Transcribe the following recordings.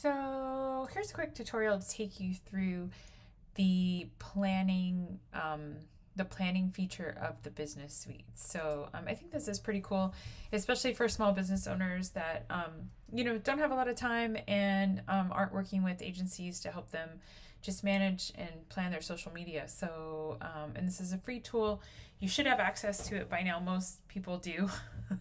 So here's a quick tutorial to take you through the planning um, the planning feature of the business suite. So um, I think this is pretty cool, especially for small business owners that um, you know don't have a lot of time and um, aren't working with agencies to help them just manage and plan their social media. So um, and this is a free tool. You should have access to it by now. Most people do.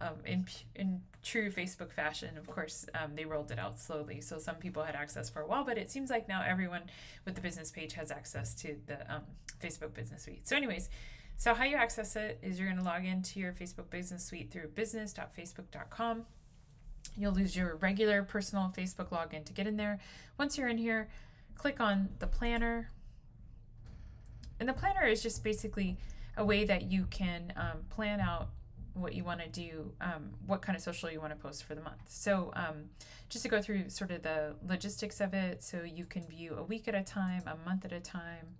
um, in, in true Facebook fashion, of course, um, they rolled it out slowly. So some people had access for a while, but it seems like now everyone with the business page has access to the um, Facebook Business Suite. So, anyways, so how you access it is you're going to log into your Facebook Business Suite through business.facebook.com. You'll lose your regular personal Facebook login to get in there. Once you're in here, click on the planner. And the planner is just basically a way that you can um, plan out what you want to do, um, what kind of social you want to post for the month. So, um, just to go through sort of the logistics of it, so you can view a week at a time, a month at a time.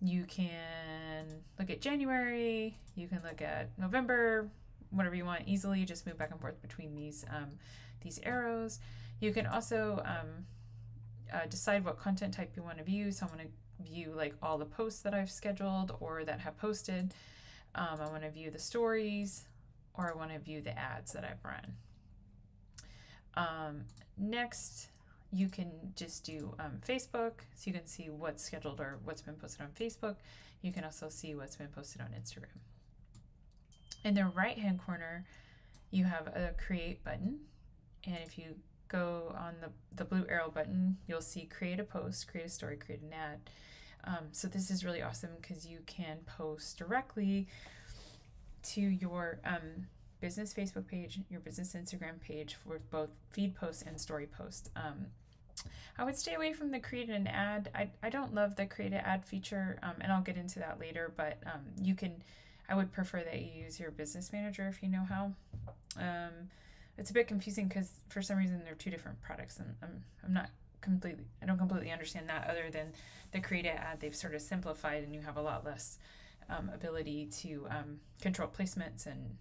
You can look at January, you can look at November, whatever you want easily. Just move back and forth between these um, these arrows. You can also um, uh, decide what content type you want to view. So, I want to view like all the posts that I've scheduled or that have posted. Um, I want to view the stories or I want to view the ads that I've run. Um, next, you can just do um, Facebook so you can see what's scheduled or what's been posted on Facebook. You can also see what's been posted on Instagram. In the right hand corner, you have a create button. And if you go on the, the blue arrow button, you'll see create a post, create a story, create an ad. Um, so this is really awesome because you can post directly to your um, business Facebook page, your business Instagram page for both feed posts and story posts. Um, I would stay away from the create an ad. I, I don't love the create an ad feature, um, and I'll get into that later, but um, you can, I would prefer that you use your business manager if you know how. Um, it's a bit confusing because for some reason they're two different products, and I'm, I'm not completely I don't completely understand that other than the create ad they've sort of simplified and you have a lot less um, ability to um, control placements and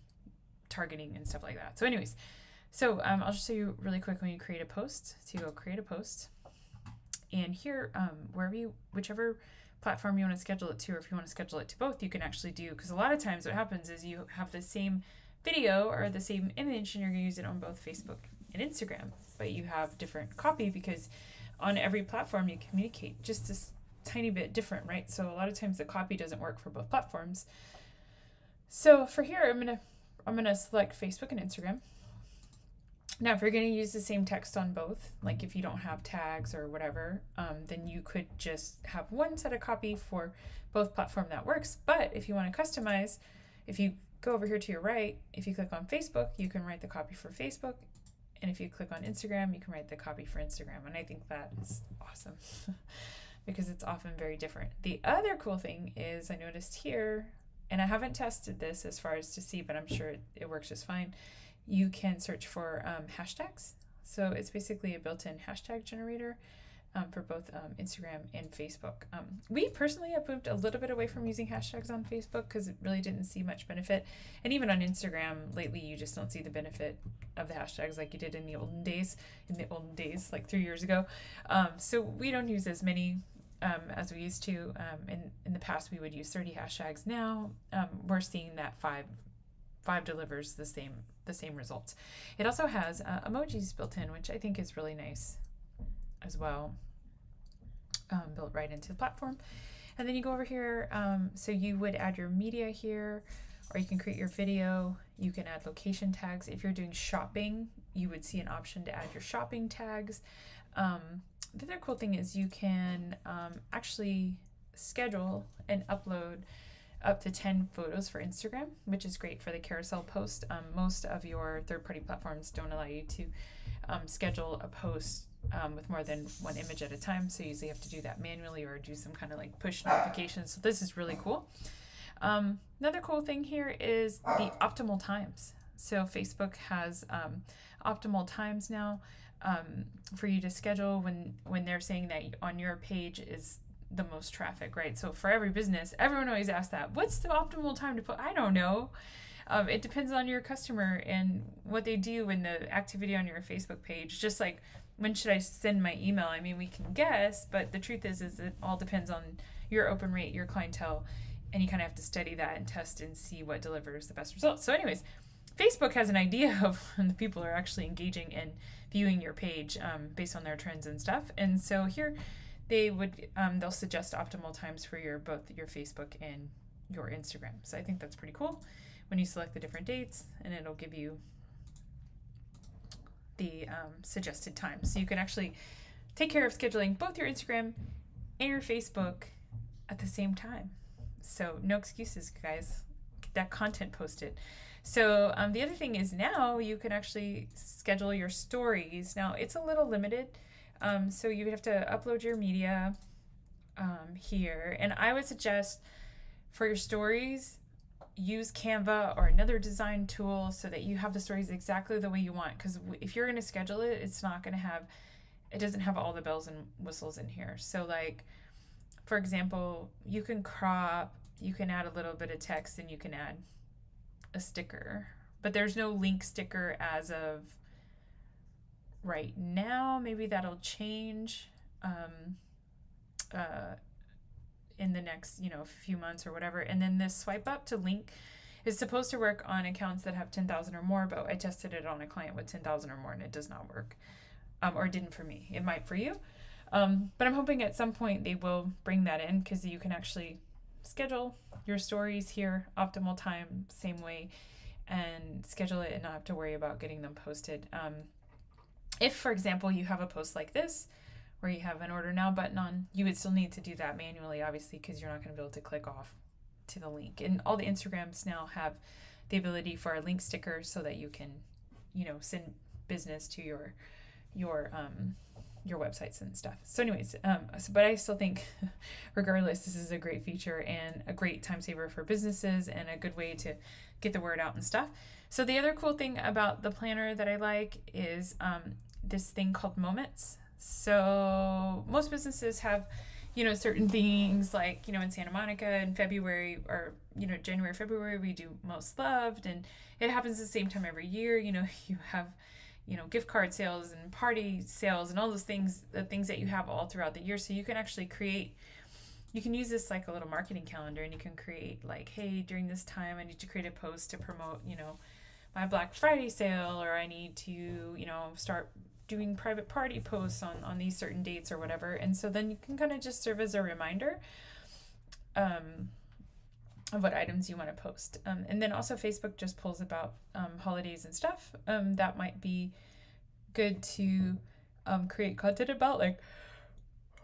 targeting and stuff like that. So anyways, so um, I'll just show you really quick when you create a post. So you go create a post and here um, wherever you whichever platform you want to schedule it to or if you want to schedule it to both you can actually do because a lot of times what happens is you have the same video or the same image and you're going to use it on both Facebook and Instagram but you have different copy because on every platform you communicate just a tiny bit different, right? So a lot of times the copy doesn't work for both platforms. So for here, I'm gonna I'm gonna select Facebook and Instagram. Now, if you're to use the same text on both, like if you don't have tags or whatever, um, then you could just have one set of copy for both platform that works. But if you want to customize, if you go over here to your right, if you click on Facebook, you can write the copy for Facebook. And if you click on Instagram, you can write the copy for Instagram. And I think that is awesome because it's often very different. The other cool thing is I noticed here, and I haven't tested this as far as to see, but I'm sure it, it works just fine. You can search for um, hashtags. So it's basically a built in hashtag generator um, for both um, Instagram and Facebook. Um, we personally have moved a little bit away from using hashtags on Facebook because it really didn't see much benefit. And even on Instagram lately, you just don't see the benefit of the hashtags like you did in the olden days, in the olden days, like three years ago. Um, so we don't use as many um, as we used to. Um, in, in the past, we would use 30 hashtags. Now we're seeing that five five delivers the same the same results. It also has uh, emojis built in, which I think is really nice as well, um, built right into the platform. And then you go over here, um, so you would add your media here, or you can create your video. You can add location tags. If you're doing shopping, you would see an option to add your shopping tags. Um, the other cool thing is you can um, actually schedule and upload up to 10 photos for Instagram, which is great for the carousel post. Um, most of your third party platforms don't allow you to um, schedule a post um, with more than one image at a time. So you usually have to do that manually or do some kind of like push notifications. So this is really cool. Um, another cool thing here is the optimal times. So Facebook has um, optimal times now um, for you to schedule when when they're saying that on your page is the most traffic, right? So for every business, everyone always asks that. What's the optimal time to put? I don't know. Um, it depends on your customer and what they do and the activity on your Facebook page. Just like when should I send my email? I mean, we can guess, but the truth is, is it all depends on your open rate, your clientele, and you kind of have to study that and test and see what delivers the best results. So, anyways, Facebook has an idea of when the people are actually engaging and viewing your page um, based on their trends and stuff. And so here, they would um, they'll suggest optimal times for your both your Facebook and your Instagram. So I think that's pretty cool when you select the different dates, and it'll give you the um, suggested time. So you can actually take care of scheduling both your Instagram and your Facebook at the same time. So no excuses, guys. Get that content posted. So um, the other thing is now you can actually schedule your stories. Now it's a little limited, um, so you have to upload your media um, here, and I would suggest for your stories use Canva or another design tool so that you have the stories exactly the way you want. Because if you're going to schedule it, it's not going to have, it doesn't have all the bells and whistles in here. So, like, for example, you can crop, you can add a little bit of text, and you can add a sticker. But there's no link sticker as of right now. Maybe that'll change. Um, uh, in the next, you know, few months or whatever. And then this swipe up to link is supposed to work on accounts that have 10,000 or more, but I tested it on a client with 10,000 or more and it does not work. Um, or didn't for me. It might for you. Um, but I'm hoping at some point they will bring that in because you can actually schedule your stories here, optimal time, same way, and schedule it and not have to worry about getting them posted. Um, if, for example, you have a post like this, where you have an order now button on, you would still need to do that manually, obviously, because you're not going to be able to click off to the link. And all the Instagrams now have the ability for a link sticker so that you can, you know, send business to your your um your websites and stuff. So, anyways, um, so, but I still think, regardless, this is a great feature and a great time saver for businesses and a good way to get the word out and stuff. So, the other cool thing about the planner that I like is um, this thing called Moments. So most businesses have, you know, certain things like, you know, in Santa Monica in February or, you know, January, February, we do most loved and it happens the same time every year. You know, you have, you know, gift card sales and party sales and all those things, the things that you have all throughout the year. So you can actually create you can use this like a little marketing calendar and you can create like hey during this time i need to create a post to promote you know my black friday sale or i need to you know start doing private party posts on on these certain dates or whatever. And so then you can kind of just serve as a reminder um, of what items you want to post. Um, and then also facebook just pulls about um, holidays and stuff. Um, that might be good to um, create content about like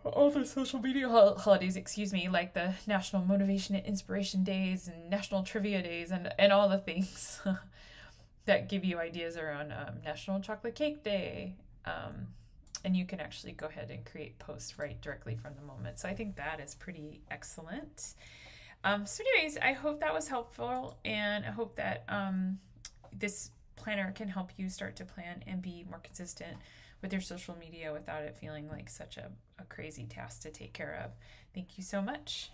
all the social media ho- holidays, excuse me, like the National Motivation and Inspiration Days and National Trivia Days and, and all the things that give you ideas around um, National Chocolate Cake Day um, and you can actually go ahead and create posts right directly from the moment. So I think that is pretty excellent. Um, so, anyways, I hope that was helpful, and I hope that um, this planner can help you start to plan and be more consistent with your social media without it feeling like such a, a crazy task to take care of. Thank you so much.